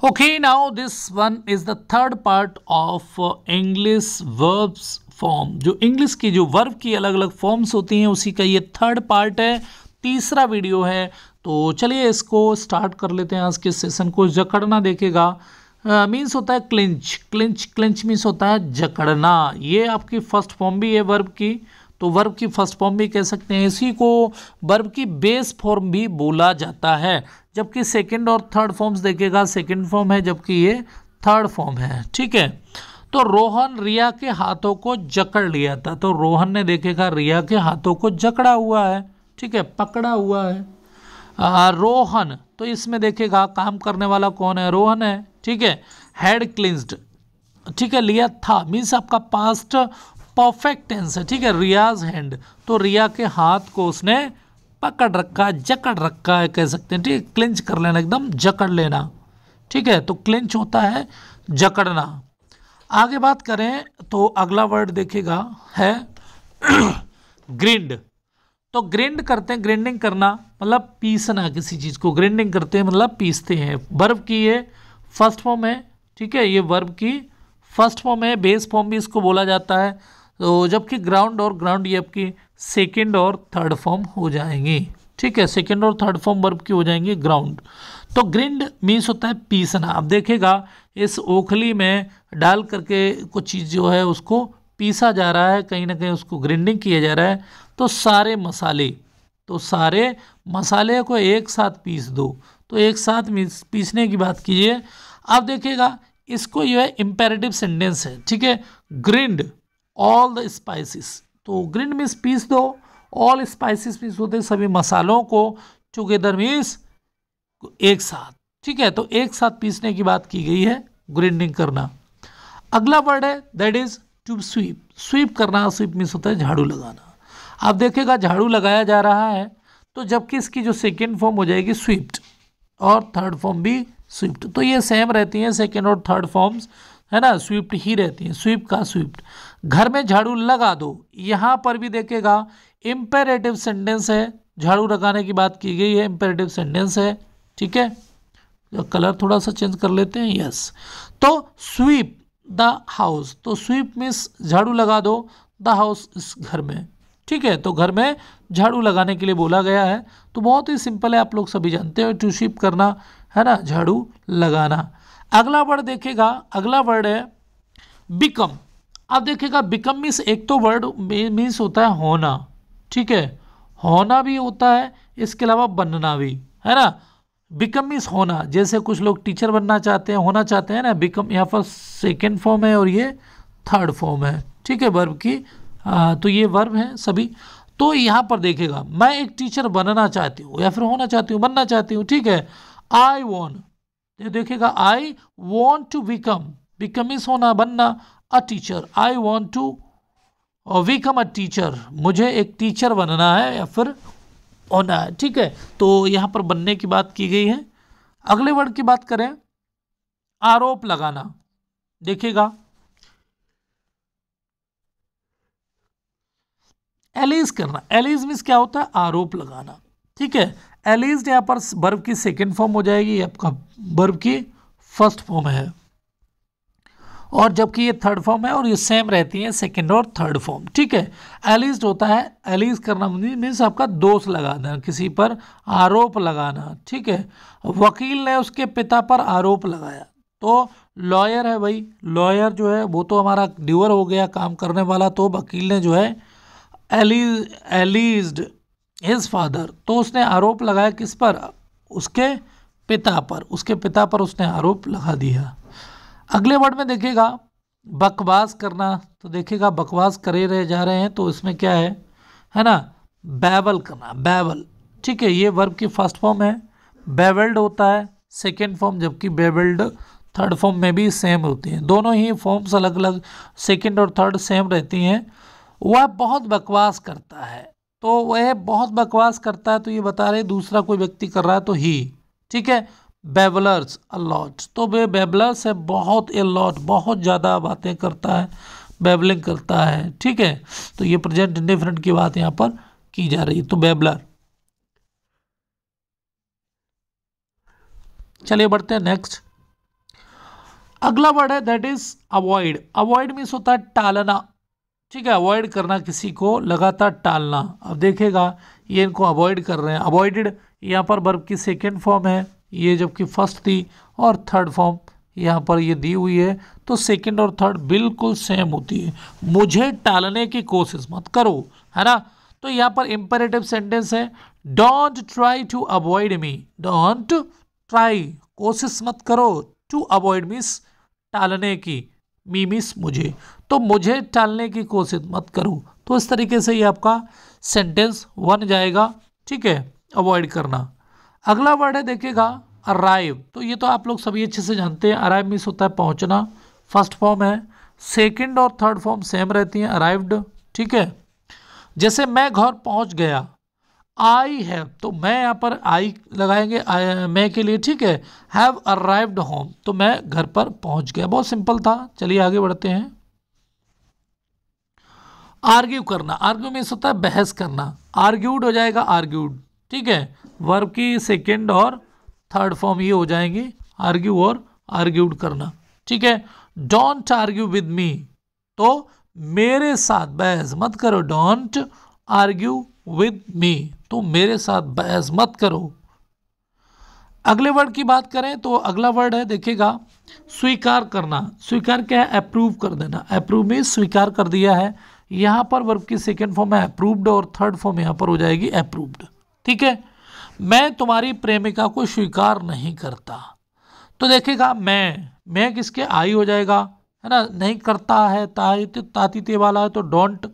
Now this one is the third part of uh, English verbs form जो English की जो verb की अलग अलग फॉर्म्स होती हैं उसी का ये थर्ड पार्ट है। तीसरा वीडियो है। तो चलिए इसको स्टार्ट कर लेते हैं आज के सेशन को। जकड़ना देखेगा। मीन्स होता है क्लिंच क्लिंच क्लिंच मीन्स होता है जकड़ना। ये आपकी फ़र्स्ट फॉर्म भी है वर्ब की। तो वर्ब की फ़र्स्ट फॉर्म भी कह सकते हैं। इसी को वर्ब की बेस फॉर्म भी बोला जाता है। जबकि सेकंड और थर्ड फॉर्म्स देखेगा सेकंड फॉर्म है जबकि ये थर्ड फॉर्म है ठीक है? तो रोहन रिया के हाथों को जकड़ लिया था। तो रोहन ने देखेगा रिया के हाथों को जकड़ा हुआ है ठीक है? पकड़ा हुआ है। आ, रोहन तो इसमें देखेगा काम करने वाला कौन है? रोहन है ठीक है? हेड क्लिंस्ड ठीक है? लिया था मीन्स आपका पास्ट परफेक्ट टेंस है ठीक है? रियाज हैंड तो रिया के हाथ को उसने पकड़ रखा जकड़ रखा है कह सकते हैं, ठीक है? क्लिंच कर लेना, एकदम जकड़ लेना, ठीक है? तो क्लिंच होता है जकड़ना। आगे बात करें तो अगला वर्ड देखेगा है ग्रिंड तो ग्रिंड करते हैं ग्रिंडिंग करना मतलब पीसना किसी चीज़ को ग्रिंडिंग करते हैं मतलब पीसते हैं। वर्ब की ये फ़र्स्ट फॉर्म है, ठीक है? ये वर्ब की फ़र्स्ट फॉर्म है बेस फॉर्म भी इसको बोला जाता है। तो जबकि ग्राउंड और ग्राउंड ये आपकी सेकेंड और थर्ड फॉर्म हो जाएँगी। ठीक है सेकेंड और थर्ड फॉर्म वर्ब की हो जाएँगी ग्राउंड तो ग्रिंड मीन्स होता है पीसना। आप देखेगा इस ओखली में डाल करके कुछ चीज़ जो है उसको पीसा जा रहा है, कहीं ना कहीं उसको ग्रिंडिंग किया जा रहा है। तो सारे मसाले तो सारे मसाले को एक साथ पीस दो। तो एक साथ पीसने की बात कीजिए। आप देखिएगा, इसको जो है इम्पेरेटिव सेंटेंस है। ठीक है ग्रिंड ऑल द स्पाइसिस तो ग्रिंड मीन्स पीस दो ऑल स्पाइसिस मीन्स होते सभी मसालों को टुगेदर मीन्स एक साथ। ठीक है तो एक साथ पीसने की बात की गई है ग्रिंडिंग करना। अगला वर्ड है that is to sweep sweep करना स्वीप मीन्स होता है झाड़ू लगाना। आप देखेगा झाड़ू लगाया जा रहा है तो जबकि इसकी जो सेकेंड फॉर्म हो जाएगी स्वीप्ड और थर्ड फॉर्म भी स्विफ्ट तो ये सेम रहती हैं सेकेंड और थर्ड फॉर्म्स है ना स्विफ्ट ही रहती है, स्वीप का स्विफ्ट घर में झाड़ू लगा दो, यहाँ पर भी देखेगा इम्पेरेटिव सेंटेंस है, झाड़ू लगाने की बात की गई है इम्पेरेटिव सेंटेंस है, ठीक है? कलर थोड़ा सा चेंज कर लेते हैं यस तो स्वीप द हाउस तो स्वीप मीन्स झाड़ू लगा दो द हाउस इस घर में, ठीक है? तो घर में झाड़ू लगाने के लिए बोला गया है तो बहुत ही सिंपल है, आप लोग सभी जानते हो टू स्वीप करना, है ना, झाड़ू लगाना। अगला वर्ड देखेगा अगला वर्ड है बिकम अब देखेगा बिकम मीन्स एक तो वर्ड मीन्स होता है होना ठीक है? होना भी होता है इसके अलावा बनना भी है ना? बिकम मीन्स होना जैसे कुछ लोग टीचर बनना चाहते हैं होना चाहते हैं ना बिकम यहाँ पर सेकेंड फॉर्म है और ये थर्ड फॉर्म है ठीक है? वर्ब की आ, तो ये वर्ब है सभी। तो यहाँ पर देखेगा मैं एक टीचर बनना चाहती हूँ या फिर होना चाहती हूँ बनना चाहती हूँ ठीक है? आई वॉन्ट देखिएगा I want to become become is होना, बनना a teacher I want to become a teacher मुझे एक टीचर बनना है या फिर होना है, ठीक है? तो यहाँ पर बनने की बात की गई है। अगले वर्ड की बात करें, आरोप लगाना। देखिएगा एलिज करना। एलिज मीन्स क्या होता है? आरोप लगाना, ठीक है? एलिज यहाँ पर बर्फ़ की सेकेंड फॉर्म हो जाएगी आपका बर्फ़ की फ़र्स्ट फॉर्म है। और जबकि ये थर्ड फॉर्म है और ये सेम रहती है सेकेंड और थर्ड फॉर्म ठीक है? एलिज होता है एलिज करना मीन्स आपका दोष लगाना, किसी पर आरोप लगाना, ठीक है? वकील ने उसके पिता पर आरोप लगाया तो लॉयर है भाई लॉयर जो है, वो तो हमारा ड्यूअर हो गया, काम करने वाला तो वकील ने जो है एलिज एलिज्ड हिज फादर तो उसने आरोप लगाया किस पर? उसके पिता पर। उसके पिता पर उसने आरोप लगा दिया। अगले वर्ड में देखिएगा, बकवास करना। तो देखिएगा, बकवास करे रहे जा रहे हैं तो इसमें क्या है? है ना? बैबल करना बैबल ठीक है, ये वर्ब की फ़र्स्ट फॉर्म है। बेवल्ड होता है सेकेंड फॉर्म जबकि बेबल्ड थर्ड फॉर्म में भी सेम होती हैं। दोनों ही फॉर्म्स अलग अलग सेकेंड और थर्ड सेम रहती हैं। वह बहुत बकवास करता है। तो वह बहुत बकवास करता है तो ये बता रहे, दूसरा कोई व्यक्ति कर रहा है तो ही ठीक है? बेबलर्स अलॉट तो वे बेबलर्स है, बहुत अलॉट बहुत ज़्यादा बातें करता है बेबलिंग करता है, ठीक है? तो ये प्रेजेंट इंडिफरेंट की बात यहाँ पर की जा रही है तो बेबलर चलिए बढ़ते हैं नेक्स्ट अगला वर्ड है that is avoid avoid means होता है टालना ठीक है अवॉइड करना किसी को, लगातार टालना। अब देखेगा, ये इनको अवॉइड कर रहे हैं। अवॉइडेड यहाँ पर बर्ब की सेकेंड फॉर्म है, ये जबकि फ़र्स्ट थी, और थर्ड फॉर्म यहाँ पर ये दी हुई है तो सेकंड और थर्ड बिल्कुल सेम होती है। मुझे टालने की कोशिश मत करो, है ना? तो यहाँ पर इंपेरेटिव सेंटेंस है don't try to avoid me don't try कोशिश मत करो टू अवॉइड मिस टालने की। मी मिस मुझे तो मुझे टालने की कोशिश मत करो। तो इस तरीके से ये आपका सेंटेंस बन जाएगा, ठीक है? अवॉइड करना। अगला वर्ड है, देखिएगा अराइव तो ये तो आप लोग सभी अच्छे से जानते हैं अराइव मीन्स होता है पहुँचना। फ़र्स्ट फॉर्म है सेकंड और थर्ड फॉर्म सेम रहती हैं अराइव्ड ठीक है? जैसे मैं घर पहुँच गया आई हैव तो मैं यहाँ पर आई लगाएँगे मैं के लिए, ठीक है? हैव अराइव्ड होम तो मैं घर पर पहुँच गया। बहुत सिंपल था। चलिए आगे बढ़ते हैं। आर्ग्यू करना। आर्ग्यू मीन्स होता है बहस करना। आर्ग्यूड हो जाएगा आर्ग्यूड ठीक है? वर्ब की सेकेंड और थर्ड फॉर्म ये हो जाएँगी। आर्ग्यू और आर्ग्यूड करना। ठीक है? डोंट आर्ग्यू विद मी तो मेरे साथ बहस मत करो। डोंट आर्ग्यू विद मी तो मेरे साथ बहस मत करो। अगले वर्ड की बात करें तो अगला वर्ड है, देखिएगा, स्वीकार करना। स्वीकार क्या है? अप्रूव कर देना। अप्रूव में स्वीकार कर दिया है। यहाँ पर वर्ब की सेकेंड फॉर्म है अप्रूव्ड और थर्ड फॉर्म यहाँ पर हो जाएगी अप्रूव्ड ठीक है? मैं तुम्हारी प्रेमिका को स्वीकार नहीं करता। तो देखेगा मैं मैं किसके आई हो जाएगा? है ना? नहीं करता है ताती वाला है तो डोंट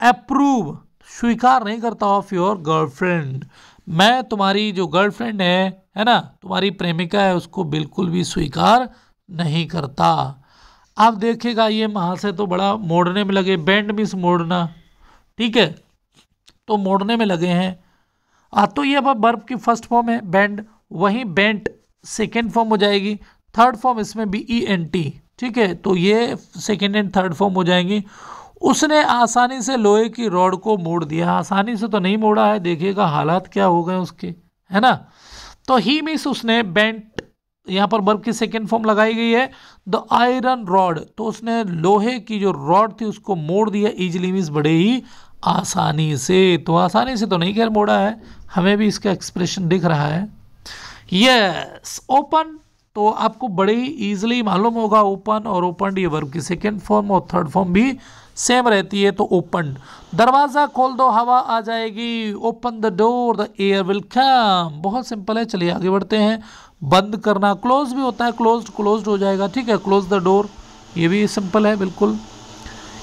अप्रूव स्वीकार नहीं करता ऑफ़ योर गर्लफ्रेंड मैं तुम्हारी जो गर्लफ्रेंड है है ना तुम्हारी प्रेमिका है उसको बिल्कुल भी स्वीकार नहीं करता। आप देखेगा ये वहाँ से तो बड़ा मोड़ने में लगे बैंड मिस मोड़ना ठीक है? तो मोड़ने में लगे हैं। आ, तो ये अब बर्ब की फ़र्स्ट फॉर्म है बैंड वहीं बेंट सेकेंड फॉर्म हो जाएगी थर्ड फॉर्म इसमें बी ई एन टी ठीक है? तो ये सेकेंड एंड थर्ड फॉर्म हो जाएँगी। उसने आसानी से लोहे की रॉड को मोड़ दिया। आसानी से तो नहीं मोड़ा है, देखिएगा हालात क्या हो गए उसके, है ना? तो ही मीन्स उसने बेंट यहाँ पर बर्फ़ की सेकेंड फॉर्म लगाई गई है द आयरन रॉड तो उसने लोहे की जो रॉड थी उसको मोड़ दिया इजली मीन्स बड़े ही आसानी से। तो आसानी से तो नहीं खैर मोड़ा है, हमें भी इसका एक्सप्रेशन दिख रहा है। यस ओपन तो आपको बड़े ही ईजिली मालूम होगा ओपन और ओपन ये वर्ब की सेकेंड फॉर्म और थर्ड फॉर्म भी सेम रहती है तो ओपन। दरवाज़ा खोल दो, हवा आ जाएगी। Open the door, the air will come. बहुत सिंपल है, चलिए आगे बढ़ते हैं। बंद करना, क्लोज भी होता है क्लोज क्लोज हो जाएगा। ठीक है, क्लोज द डोर। ये भी सिंपल है, बिल्कुल।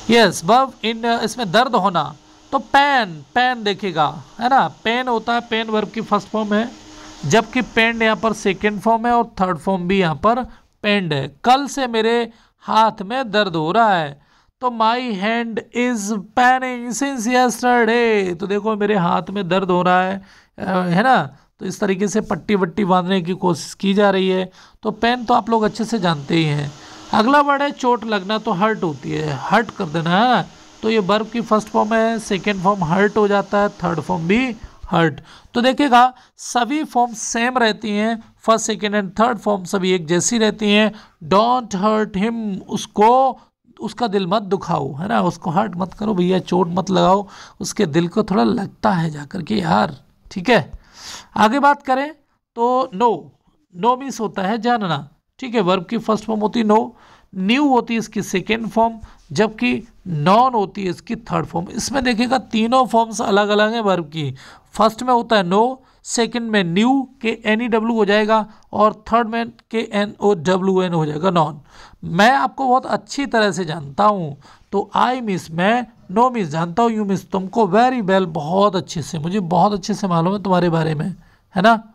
यस बब इन इसमें दर्द होना। तो पेन पेन देखेगा है ना? पेन होता है, पेन वर्ब की फ़र्स्ट फॉर्म है। जबकि पेंड यहाँ पर सेकेंड फॉर्म है और थर्ड फॉर्म भी यहाँ पर पेंड है। कल से मेरे हाथ में दर्द हो रहा है। तो my hand is paining since yesterday तो देखो, मेरे हाथ में दर्द हो रहा है है ना? तो इस तरीके से पट्टी वट्टी बांधने की कोशिश की जा रही है। तो पेन तो आप लोग अच्छे से जानते ही हैं। अगला वर्ड है चोट लगना तो हर्ट होती है। हर्ट कर देना, है। तो ये बर्ब की फ़र्स्ट फॉर्म है सेकेंड फॉर्म हर्ट हो जाता है थर्ड फॉर्म भी हर्ट तो देखिएगा, सभी फॉर्म सेम रहती हैं first second and third form सभी एक जैसी रहती हैं। डोंट हर्ट हिम उसको उसका दिल मत दुखाओ, है ना? उसको हर्ट मत करो, भैया, चोट मत लगाओ। उसके दिल को थोड़ा लगता है जाकर के, यार, ठीक है? आगे बात करें तो नो नो मीन्स होता है जानना, ठीक है? वर्ब की फ़र्स्ट फॉर्म होती नो न्यू होती है इसकी सेकेंड फॉर्म जबकि नॉन होती है इसकी थर्ड फॉर्म इसमें देखिएगा तीनों फॉर्म्स अलग अलग हैं वर्ब की। फ़र्स्ट में होता है नो सेकंड में knew K N E W हो जाएगा और थर्ड में के एन ओ डब्ल्यू एन हो जाएगा नॉन मैं आपको बहुत अच्छी तरह से जानता हूँ तो आई मिस मैं नो मिस जानता हूँ यू मिस तुमको वेरी वेल बहुत अच्छे से, मुझे बहुत अच्छे से मालूम है तुम्हारे बारे में, है ना?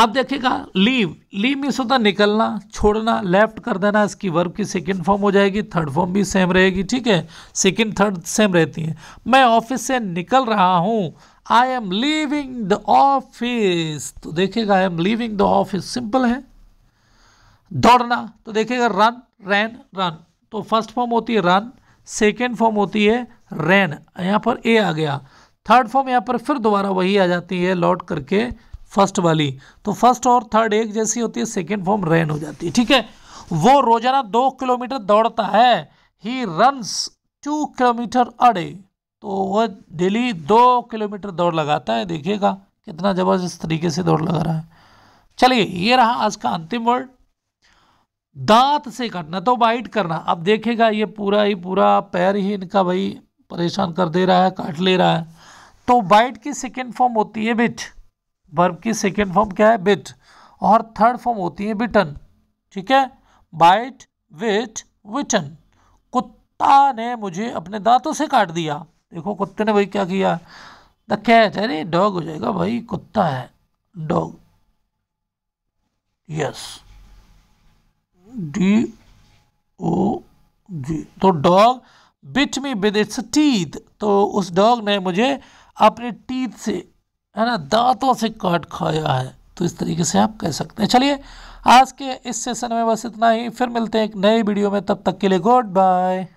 अब देखिएगा लीव लीव मीन्स होता निकलना, छोड़ना लेफ़्ट कर देना, इसकी वर्ब की सेकंड फॉर्म हो जाएगी थर्ड फॉर्म भी सेम रहेगी, ठीक है? सेकंड थर्ड सेम रहती है। मैं ऑफ़िस से निकल रहा हूँ। I am leaving the office तो देखिएगा I am leaving the office simple है। दौड़ना तो देखिएगा रन रैन रन तो फ़र्स्ट फॉर्म होती है रन सेकेंड फॉर्म होती है रैन यहाँ पर ए आ गया। थर्ड फॉर्म यहाँ पर फिर दोबारा वही आ जाती है लौट करके फ़र्स्ट वाली तो फ़र्स्ट और थर्ड एक जैसी होती है सेकेंड फॉर्म रैन हो जाती है, ठीक है? वो रोज़ाना दो किलोमीटर दौड़ता है ही runs two kilometre a day तो वह डेली दो किलोमीटर दौड़ लगाता है, देखिएगा कितना ज़बरदस्त तरीके से दौड़ लगा रहा है। चलिए, ये रहा आज का अंतिम वर्ड दांत से काटना तो बाइट करना, अब देखेगा ये पूरा ही पूरा पैर ही इनका भाई परेशान कर दे रहा है, काट ले रहा है तो बाइट की सेकेंड फॉर्म होती है बिट वर्ब की सेकेंड फॉर्म क्या है? बिट और थर्ड फॉर्म होती है बिटन ठीक है? बाइट विट विटन कुत्ता ने मुझे अपने दांतों से काट दिया। देखो कुत्ते ने भाई क्या किया? द कैट अरे डॉग हो जाएगा भाई, कुत्ता है। Dog yes D O G तो dog bit me with its teeth तो उस डॉग ने मुझे अपने टीथ से है ना, दांतों से काट खाया है। तो इस तरीके से आप कह सकते हैं। चलिए, आज के इस सेशन में बस इतना ही। फिर मिलते हैं एक नए वीडियो में। तब तक के लिए गुड बाय